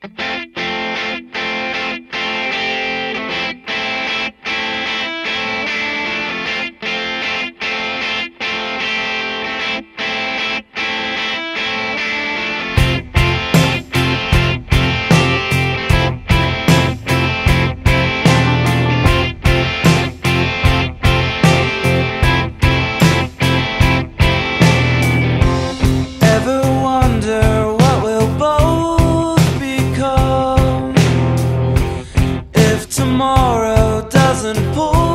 Thank you. tomorrow doesn't pull